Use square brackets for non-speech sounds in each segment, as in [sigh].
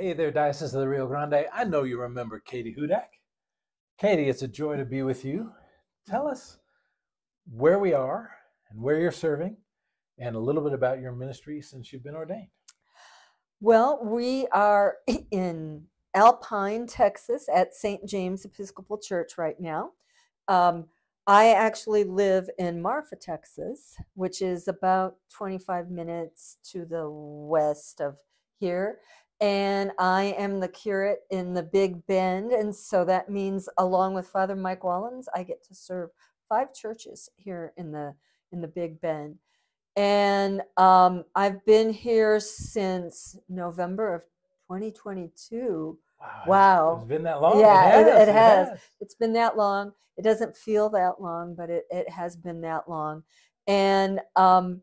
Hey there, Diocese of the Rio Grande. I know you remember Katie Hudak. Katie, it's a joy to be with you. Tell us where we are and where you're serving and a little bit about your ministry since you've been ordained. Well, we are [clears throat] in Alpine, Texas at St. James Episcopal Church right now. Um, I actually live in Marfa, Texas, which is about 25 minutes to the west of here. And I am the curate in the Big Bend. And so that means, along with Father Mike Wallens, I get to serve five churches here in the in the Big Bend. And um, I've been here since November of 2022. Wow. Wow. It's been that long? Yeah, it- has, it has. It's been that long. It doesn't feel that long, but it, it has been that long. And um,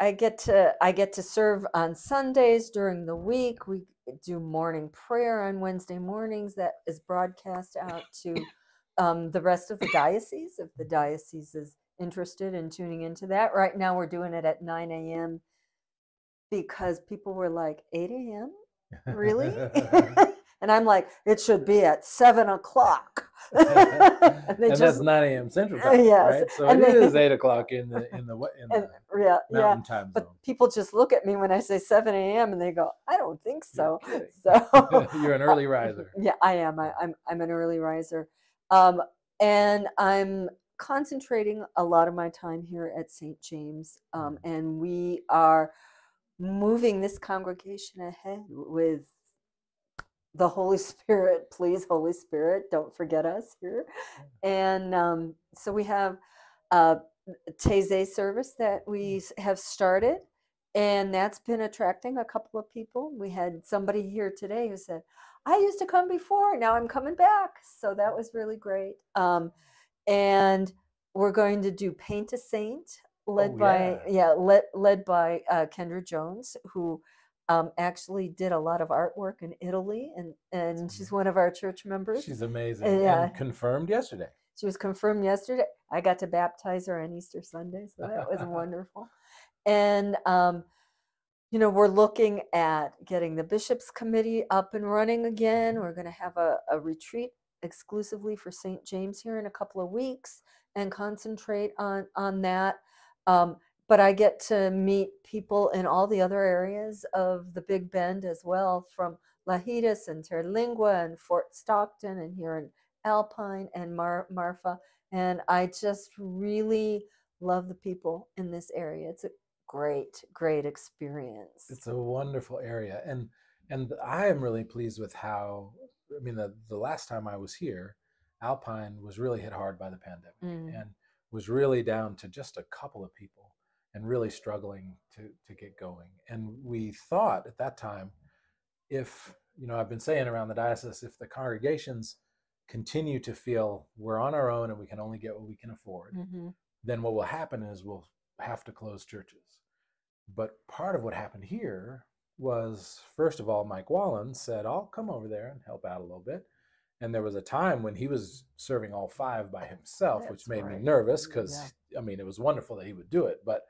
I get to I get to serve on Sundays during the week. We do morning prayer on Wednesday mornings that is broadcast out to um, the rest of the diocese if the diocese is interested in tuning into that. Right now we're doing it at 9 a.m. because people were like 8 a.m. Really? [laughs] [laughs] and I'm like, it should be at seven o'clock. [laughs] [laughs] and they that's 9 a.m. Central Time, yes, right? So and it they- is [laughs] 8 o'clock in the in the, in and, the yeah, yeah. mountain time But people just look at me when I say 7 a.m. and they go, I don't think You're so. So You're an early riser. Yeah, I am. I, I'm I'm an early riser, um, and I'm concentrating a lot of my time here at St. James, um, and we are moving this congregation ahead with the Holy [laughs] Spirit. Please, Holy Spirit, don't forget us here. And um, so we have a Taizé service that we have started, and that's been attracting a couple of people. We had somebody here today who said, I used to come before, now I'm coming back. So that was really great. Um, and we're going to do Paint a Saint, led Oh, by yeah. yeah, led led by uh, Kendra Jones, who um, actually did a lot of artwork in Italy, and and she's one of our church members. She's amazing. yeah. And confirmed yesterday. She was confirmed yesterday. I got to baptize her on Easter Sunday, so that was [laughs] wonderful. And um, you know, we're looking at getting the bishops' committee up and running again. We're going to have a, a retreat exclusively for St. James here in a couple of weeks and concentrate on on that. Um, but I get to meet people in all the other areas of the Big Bend as well, from Lajitas and Terlingua and Fort Stockton and here in Alpine and Mar- Marfa. And I just really love the people in this area. It's a great, great experience. It's a wonderful area, and and I am really pleased with how. I mean, the the last time I was here, Alpine was really hit hard by the pandemic, Mm. and was really down to just a couple of people, and really struggling to to get going. And we thought at that time, if you know, I've been saying around the diocese, if the congregations continue to feel we're on our own and we can only get what we can afford, Mhm. then what will happen is we'll have to close churches. But part of what happened here was, first of all, Mike Wallen said, I'll come over there and help out a little bit. And there was a time when he was serving all five by himself, which That's made me nervous because, Yeah. I mean, it was wonderful that he would do it, but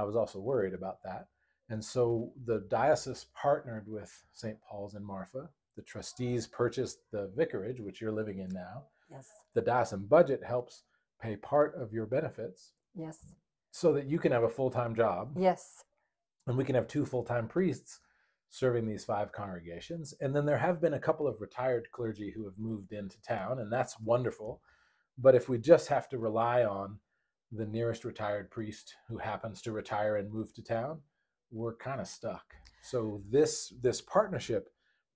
I was also worried about that. And so the diocese partnered with St. Paul's in Marfa. The trustees purchased the vicarage, which you're living in now. Yes, The diocesan budget helps pay part of your benefits yes, so that you can have a full-time job yes. and we can have two full-time priests serving these five congregations and then there have been a couple of retired clergy who have moved into town and that's wonderful but if we just have to rely on the nearest retired priest who happens to retire and move to town we're kind of stuck. So this this partnership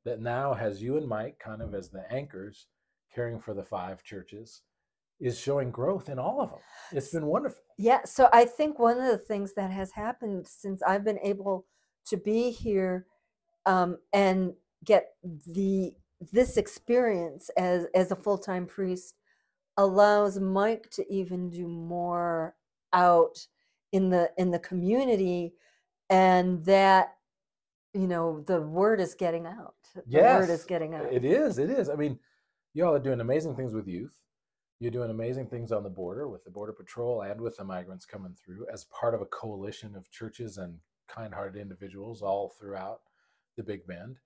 that now has you and mike kind of as the anchors caring for the five churches is showing growth in all of them. It's been wonderful Yeah, so I think one of the things that has happened since I've been able to be here um, and get the this experience as as a full time priest allows Mike to even do more out in the in the community, and that you know the word is getting out. The word is getting out. It is. It is. I mean, y'all are doing amazing things with youth. You're doing amazing things on the border with the Border Patrol and with the migrants coming through as part of a coalition of churches and kind hearted individuals all throughout the big bend.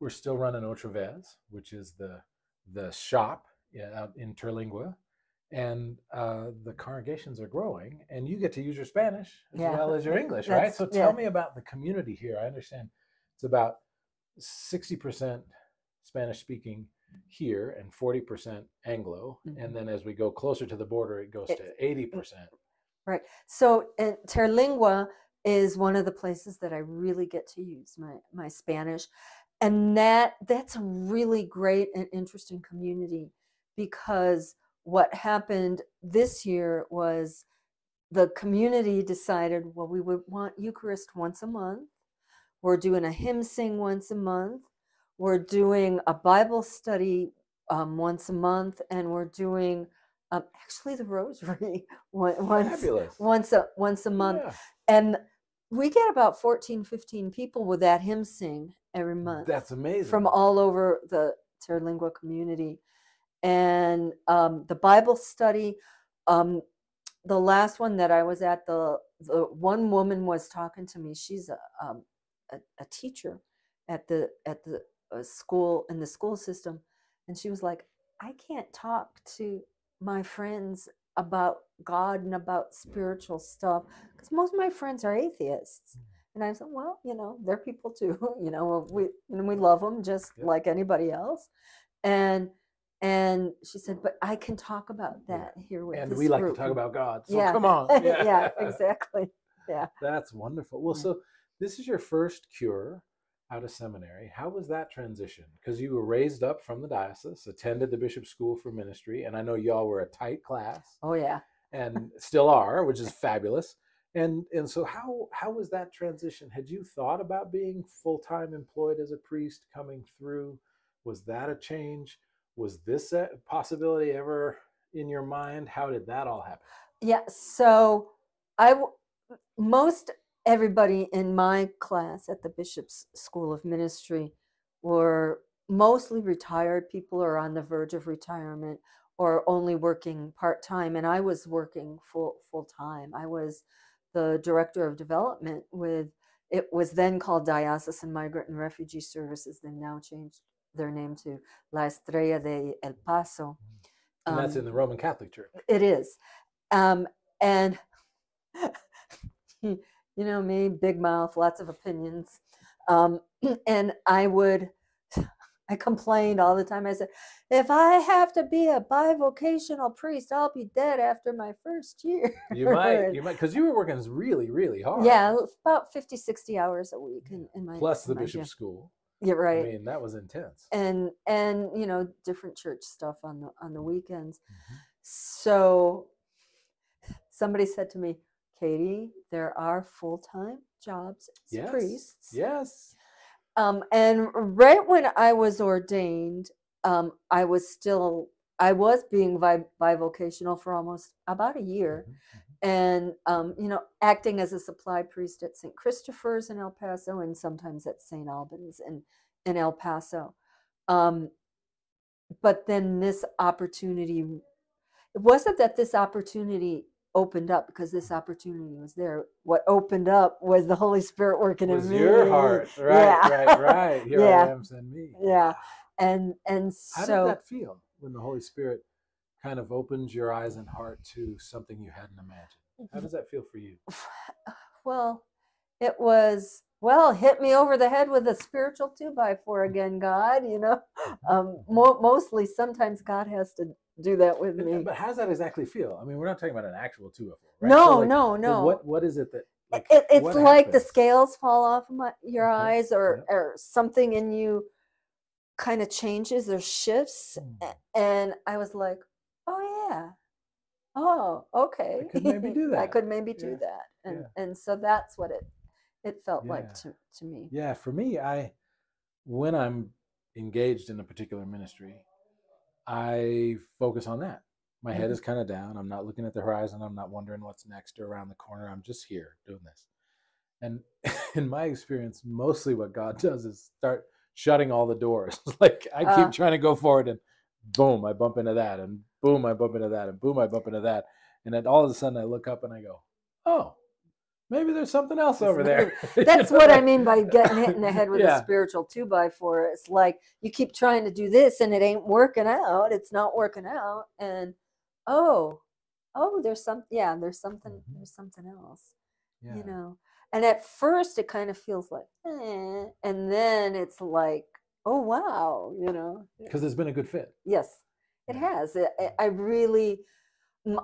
We're still running Otravez, which is the the shop out in Terlingua, and uh, the congregations are growing, and you get to use your Spanish as Yeah, well as your English, right? So tell yeah. me about the community here. I understand it's about sixty percent Spanish speaking here and forty percent Anglo, Mhm. and then as we go closer to the border, it goes to eighty percent. Right. So uh, Terlingua is one of the places that I really get to use my my Spanish, and that that's a really great and interesting community because what happened this year was the community decided well we would want Eucharist once a month. We're doing a hymn sing once a month. We're doing a Bible study um, once a month, and we're doing um, actually the Rosary [laughs] once Fabulous. once a once a month Yeah, and we get about 14 15 people with that hymn sing every month That's amazing. from all over the Terlingua community and um, the bible study um, the last one that i was at the the one woman was talking to me. She's a, um, a, a teacher at the at the uh, school in the school system. And she was like i can't talk to my friends about god and about spiritual stuff because most of my friends are atheists. And i said well you know they're people too [laughs] you know we and we love them just Yep. like anybody else. And and she said but i can talk about Yeah. that here with and we like group." to talk about God. So Yeah. come on. [laughs] [laughs] yeah exactly Yeah. That's wonderful. Well, Yeah. so this is your first cure out of seminary. How was that transition? Because you were raised up from the diocese, attended the Bishop School for Ministry, and I know y'all were a tight class oh yeah and still are, which is fabulous. And and so how how was that transition? Had you thought about being full time employed as a priest coming through? Was that a change? Was this possibility ever in your mind? How did that all happen? Yeah, so I most everybody in my class at the Bishop's School of Ministry were mostly retired people or on the verge of retirement or only working part-time and I was working full full time. I was the director of development with it was then called Diocesan Migrant and Refugee Services. then now changed their name to La Estrella de El Paso. And that's Um, in the Roman Catholic Church. it is. Um, and [laughs] you know me, big mouth, lots of opinions. Um, [clears throat] and I would, [sighs] I complained all the time. I said, if I have to be a bivocational priest, I'll be dead after my first year. You might, [laughs] you might, because you were working really, really hard. yeah, about 50, 60 hours a week in, in my Plus the in my bishop's gym. school. Yeah, right. I mean, that was intense. and and you know different church stuff on the on the weekends Mhm. so somebody said to me katie there are full-time jobs as Yes. priests Yes. um, and right when i was ordained um, i was still i was being bi- bivocational for almost about a year Mhm, mhm. And um, you know acting as a supply priest at st christopher's in el paso and sometimes at st albans in, in el paso um, but then this opportunity it wasn't that this opportunity opened up because this opportunity was there what opened up was the holy spirit working in me your heart. [laughs] Right, yeah. right, right. [laughs] Here Yeah. I am, send me. Yeah. and and How so did that feel when the Holy Spirit kind of opens your eyes and heart to something you hadn't imagined? How does that feel for you? [sighs] well it was well hit me over the head with a spiritual two by four again god you know [laughs] um mo- mostly sometimes god has to do that with me But how does that exactly feel? I mean, we're not talking about an actual 2 by right? no So, like, no no What what is it that like, it, it's like the scales fall off of my, your Okay, eyes or yeah. or something in you kind of changes or shifts a- and i was like yeah oh okay I could maybe do [laughs] that. i could maybe do Yeah, that and yeah. and so that's what it it felt Yeah. like to, to me Yeah, for me, I when I'm engaged in a particular ministry, I focus on that. My head is kind of down. I'm not looking at the horizon. I'm not wondering what's next or around the corner. I'm just here doing this. And [laughs] in my experience, mostly what God does is start shutting all the doors. [laughs] like I keep Uh. trying to go forward and boom, I bump into that and boom, I bump into that and boom, I bump into that. And then all of a sudden I look up and I go, "Oh, maybe there's something else over there. [laughs] That's what I mean by getting hit in the head with Yeah. a spiritual two by four. It's like you keep trying to do this and it ain't working out. It's not working out. And oh, oh, there's some yeah, there's something Mhm. there's something else. Yeah. You know. And at first it kind of feels like eh, and then it's like, oh wow, you know. Eh, because it's been a good fit. Yes, it has. I- I really,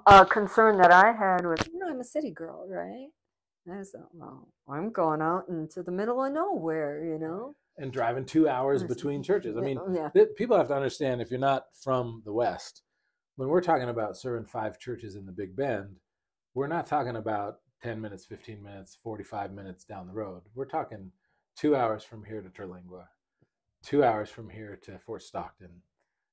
a concern that I had was, you know, I'm a city girl, right? And I said, well, I'm going out into the middle of nowhere, you know? and driving two hours between churches. I mean, yeah, th- people have to understand if you're not from the West, when we're talking about serving five churches in the Big Bend, we're not talking about 10 minutes, 15 minutes, 45 minutes down the road. We're talking two hours from here to Terlingua, two hours from here to Fort Stockton.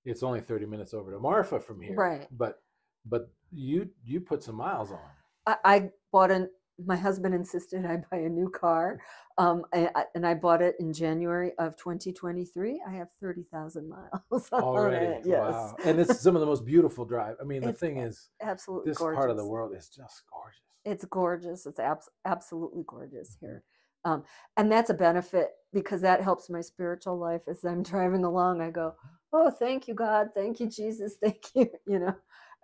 It's only 30 minutes over to Marfa from here. Right. But but you you put some miles on. I, I bought an, my husband insisted I buy a new car, um, and, I, and I bought it in January of 2023. I have 30,000 miles [laughs] on already. it. Yes. Wow. And it's some of the most beautiful drive. I mean, the It's thing is, Absolutely this gorgeous. part of the world is just gorgeous. It's gorgeous. It's abs- absolutely gorgeous here. Um, and that's a benefit because that helps my spiritual life as I'm [laughs] driving along. I go, Oh, thank you, God. Thank you, Jesus. [laughs] Thank you. [laughs] You know,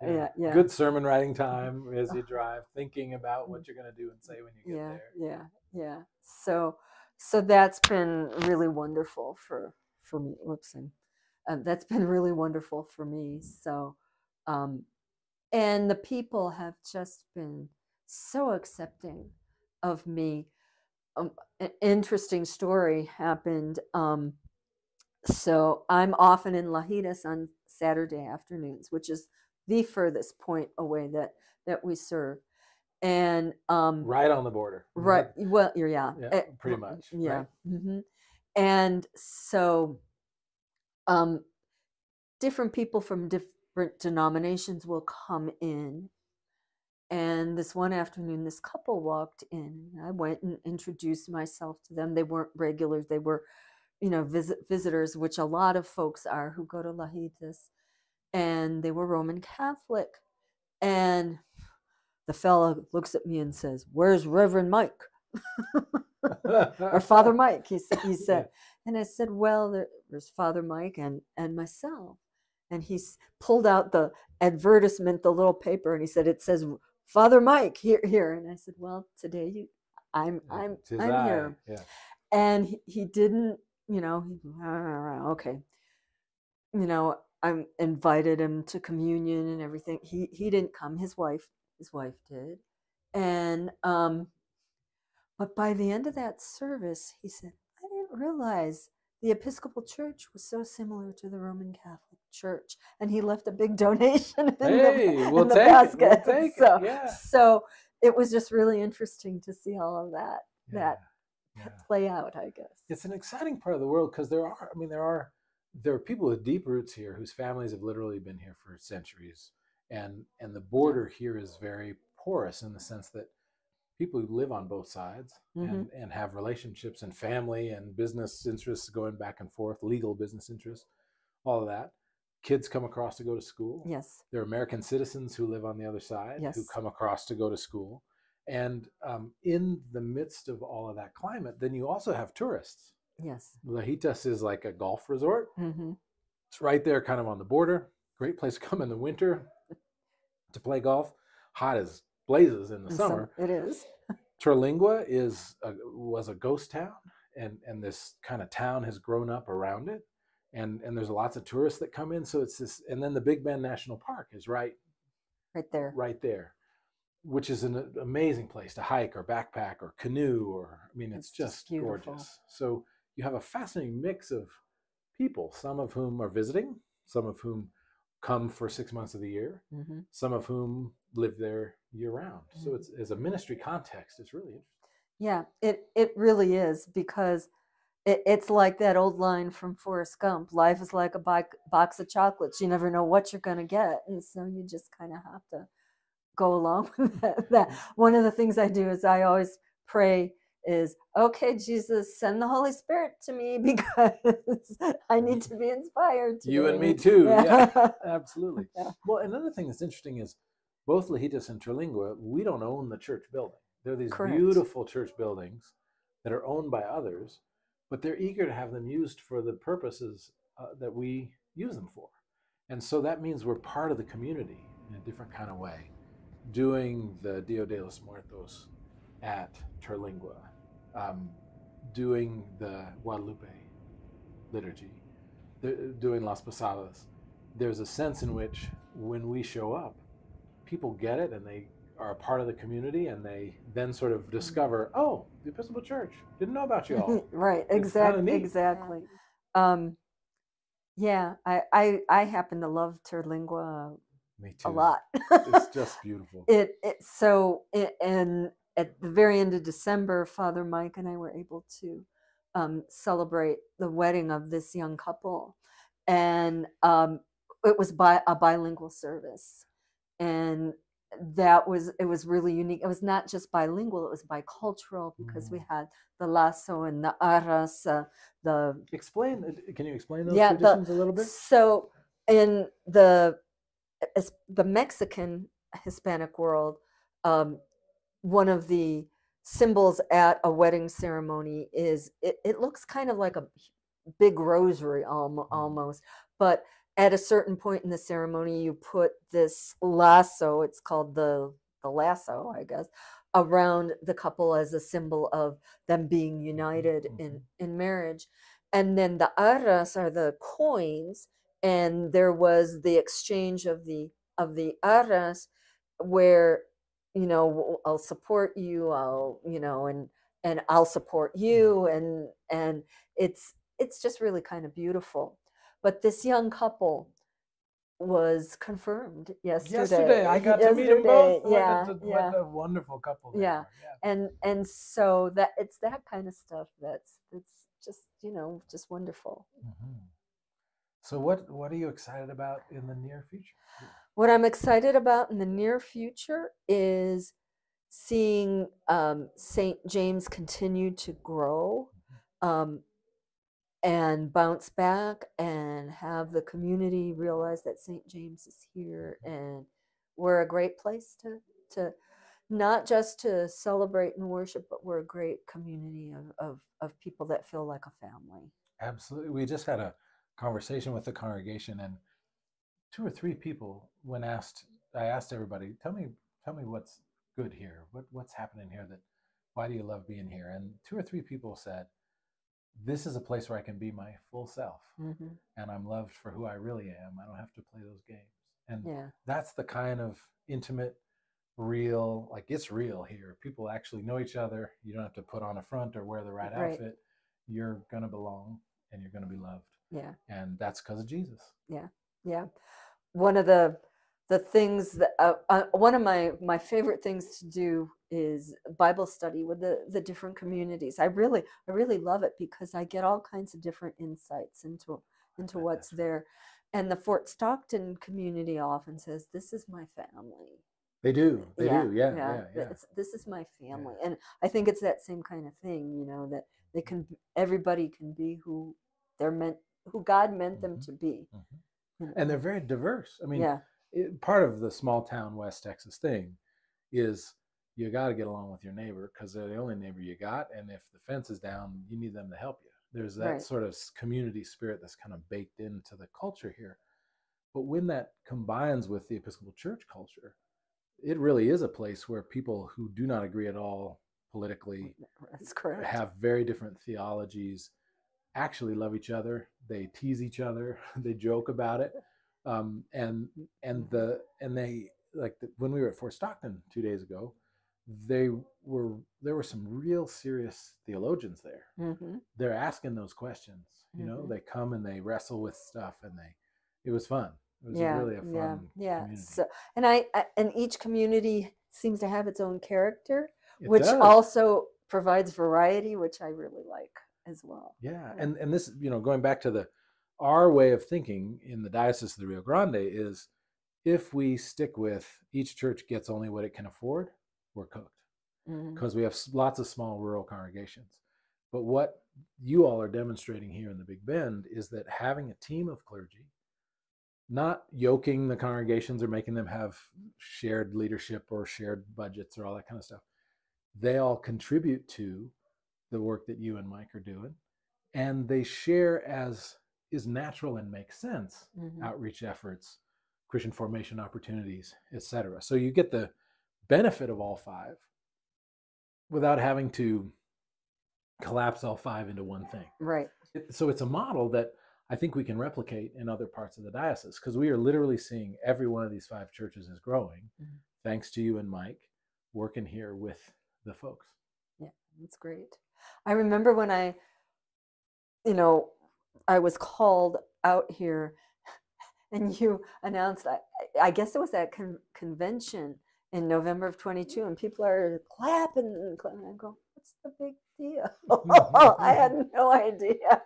yeah, yeah. Good sermon writing time as you drive, thinking about what you're going to do and say when you get yeah, there. yeah, yeah. So, so that's been really wonderful for, for me. Whoops. And, um, that's been really wonderful for me. So, um, and the people have just been so accepting of me. Um, an interesting story happened. Um, so I'm often in Lajitas on Saturday afternoons, which is the furthest point away that that we serve. And um, Right on the border. right, That- well, you're- yeah, Yeah, eh, pretty much, yeah. right? hmm And so, um, different people from different denominations will come in. And this one afternoon, this couple walked in. I went and introduced myself to them. They weren't regulars; they were, you know, visit visitors, which a lot of folks are who go to Lajitas, and they were Roman Catholic. And the fellow looks at me and says, "Where's Reverend Mike?" [laughs] or Father [laughs] Mike. He said, he said, and I said, well, there's Father Mike and and myself. And he pulled out the advertisement, the little paper, and he said, it says Father Mike here, here. And I said, well, today you, I'm, I'm, tis I'm I. here. Yeah. And he, he didn't, you know, he, "Ah, okay. You know, I invited him to communion and everything. He he didn't come. His wife, his wife did. And um, but by the end of that service, he said, I didn't realize the Episcopal Church was so similar to the Roman Catholic Church. And he left a big [laughs] donation in Hey, the, we'll in the take it, we'll basket. take it, so, yeah. so it was just really interesting to see all of that that yeah. play out, I guess. It's an exciting part of the world because there are, I mean, there are, there are people with deep roots here whose families have literally been here for centuries, and and the border here is very porous in the sense that people who live on both sides Mhm. and and have relationships and family and business interests going back and forth, legal business interests, all of that. Kids come across to go to school. Yes. There are American citizens who live on the other side who come across to go to school. And um, in the midst of all of that climate, then you also have tourists. Yes. Lajitas is like a golf resort. hmm It's right there, kind of on the border. Great place to come in the winter to play golf. Hot as blazes in the summer. it is. [laughs] Terlingua is a, was a ghost town, and and this kind of town has grown up around it, and and there's lots of tourists that come in. So it's this, and then the Big Bend National Park is right Right there. right there, which is an amazing place to hike or backpack or canoe or I mean it's, It's just beautiful. gorgeous. So you have a fascinating mix of people, some of whom are visiting, some of whom come for six months of the year, hmm some of whom live there year round. So Mhm. it's as a ministry context, it's really interesting. Yeah, it it really is because it, it's like that old line from Forrest Gump. Life is like a bo- box of chocolates. You never know what you're going to get, and so you just kind of have to go along [laughs] with that, that. One of the things I do is I always pray is okay, Jesus, send the Holy Spirit to me [laughs] because I need to be inspired. You and me too. Yeah, [laughs] absolutely. Yeah. Well, another thing that's interesting is both Lajitas and Terlingua, we don't own the church building. They're these Correct. beautiful church buildings that are owned by others, but they're eager to have them used for the purposes uh, that we use them for. And so that means we're part of the community in a different kind of way, doing the Dia de los Muertos at Terlingua, um, doing the Guadalupe liturgy, the- doing Las Posadas. There's a sense in which when we show up, people get it and they are a part of the community and they then sort of discover, oh, the Episcopal Church didn't know about you all. [laughs] right. kinda Exactly. Exactly. Um, yeah, I, I I happen to love Terlingua Me too. a lot. It's [laughs] just beautiful. it it so it, and at the very end of December, Father Mike and I were able to um, celebrate the wedding of this young couple, and um, it was by a bilingual service, and that was it was really unique. It was not just bilingual; it was bicultural because we Mm. had the lasso and the arras, uh, the Explain, uh, can you explain those Yeah, the- traditions a little bit? so in the as the Mexican Hispanic world, um, one of the symbols at a wedding ceremony is it, it looks kind of like a big rosary almo- almost, but at a certain point in the ceremony, you put this lasso. It's called the the lasso, I guess, around the couple as a symbol of them being mm-hmm, united in mm-hmm. in marriage. And then the arras are the coins and there was the exchange of the of the arras where you know I'll support you i'll you know and and i'll support mm-hmm. you and and it's it's just really kind of beautiful but this young couple was confirmed yesterday Yesterday, I got to meet them both. Yesterday, What yeah a, yeah what a wonderful couple. Yeah. yeah. and and so that it's that kind of stuff that's that's just you know just wonderful Mhm. So, what what are you excited about in the near future? what i'm excited about in the near future is seeing um, st james continue to grow um, and bounce back and have the community realize that st james is here and we're a great place to to not just to celebrate and worship but we're a great community of, of, of people that feel like a family Absolutely. We just had a conversation with the congregation, and two or three people, when asked, I asked everybody, "Tell me, tell me what's good here. What what's happening here? That why do you love being here?" And two or three people said, "This is a place where I can be my full self, hmm and I'm loved for who I really am. I don't have to play those games." And yeah that's the kind of intimate, real, like it's real here. People actually know each other. You don't have to put on a front or wear the right, Right. outfit. You're gonna belong and you're gonna be loved, yeah and that's because of Jesus. Yeah. Yeah one of the the things that uh, uh, one of my my favorite things to do is bible study with the the different communities i really i really love it because i get all kinds of different insights into into what's there and the fort stockton community often says this is my family They do. They do. Yeah. Yeah. th- Yeah. This is my family, and I think it's that same kind of thing, you know, that they can, everybody can be who they're meant, who God meant them Mhm. to be. Mhm. you know. And they're very diverse. I mean, yeah, it, part of the small town West Texas thing is you got to get along with your neighbor because they're the only neighbor you got. And if the fence is down, you need them to help you. There's that Right. sort of community spirit that's kind of baked into the culture here. But when that combines with the Episcopal Church culture, it really is a place where people who do not agree at all politically that's correct. have very different theologies actually love each other they tease each other [laughs] they joke about it um, and and the and they like the, when we were at fort stockton two days ago they were there were some real serious theologians there hmm they're asking those questions you know Mhm. they come and they wrestle with stuff and they it was fun it was Yeah, really a fun yeah, yeah. So, and I, I, and each community seems to have its own character, It which does. also provides variety, which I really like as well. Yeah, Yeah. and and this, you know, going back to the our way of thinking in the Diocese of the Rio Grande is if we stick with each church gets only what it can afford, we're cooked. Mm-hmm. Because we have lots of small rural congregations. But what you all are demonstrating here in the Big Bend is that having a team of clergy, not yoking the congregations or making them have shared leadership or shared budgets or all that kind of stuff, they all contribute to the work that you and Mike are doing, and they share as is natural and makes sense Mhm. outreach efforts, Christian formation opportunities, etc. So you get the benefit of all five without having to collapse all five into one thing. Right. So it's a model that I think we can replicate in other parts of the diocese because we are literally seeing every one of these five churches is growing Mhm. thanks to you and Mike working here with the folks. Yeah, that's great. I remember when I, you know, I was called out here [laughs] and you announced, I, I guess it was at con- convention in November of 22, and people are clapping and clapping. I go, what's the big deal? [laughs] I had [laughs] no idea.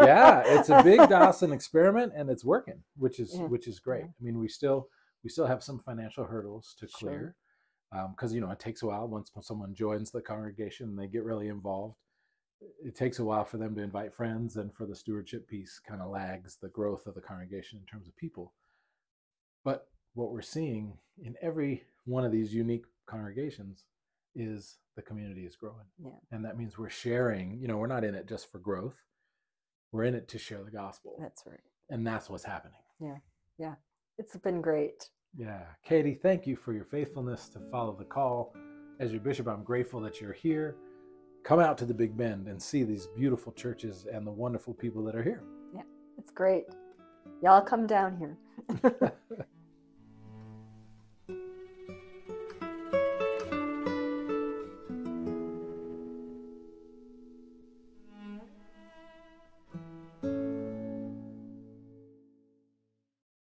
yeah, it's a big diocesan experiment and it's working, which is Yeah, which is great. yeah. I mean, we still we still have some financial hurdles to clear um, because you know it takes a while once someone joins the congregation and they get really involved. It takes a while for them to invite friends, and for the stewardship piece, kind of lags the growth of the congregation in terms of people. But what we're seeing in every one of these unique congregations is the community is growing. Yeah. And that means we're sharing, you know, we're not in it just for growth. We're in it to share the gospel. That's right. And that's what's happening. Yeah. Yeah. It's been great. Yeah. Katie, thank you for your faithfulness to follow the call. As your bishop, I'm grateful that you're here. Come out to the Big Bend and see these beautiful churches and the wonderful people that are here. Yeah, it's great. Y'all come down here. [laughs]